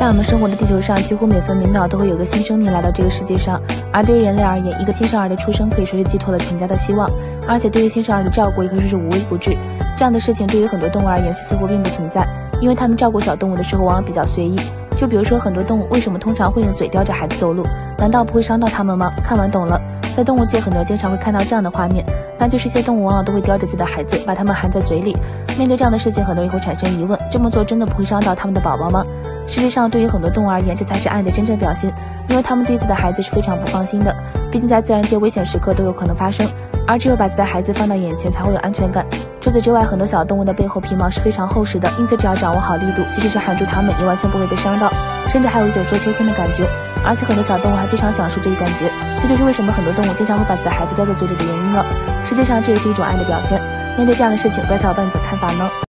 在我们生活的地球上，几乎每分每秒都会有个新生命来到这个世界上。而对于人类而言，一个新生儿的出生可以说是寄托了全家的希望，而且对于新生儿的照顾也可以说是无微不至。这样的事情对于很多动物而言却似乎并不存在，因为他们照顾小动物的时候往往比较随意。就比如说，很多动物为什么通常会用嘴叼着孩子走路？难道不会伤到它们吗？看完懂了。在动物界，很多人经常会看到这样的画面，那就是一些动物往往都会叼着自己的孩子，把它们含在嘴里。面对这样的事情，很多人会产生疑问：这么做真的不会伤到他们的宝宝吗？事实上，对于很多动物而言，这才是爱的真正表现，因为他们对自己的孩子是非常不放心的。毕竟在自然界，危险时刻都有可能发生，而只有把自己的孩子放到眼前，才会有安全感。除此之外，很多小动物的背后皮毛是非常厚实的，因此只要掌握好力度，即使是喊住它们，也完全不会被伤到，甚至还有一种坐秋千的感觉。而且很多小动物还非常享受这一感觉，这就是为什么很多动物经常会把自己的孩子叼在嘴里的原因了。实际上，这也是一种爱的表现。面对这样的事情，乖小伙伴你的看法呢？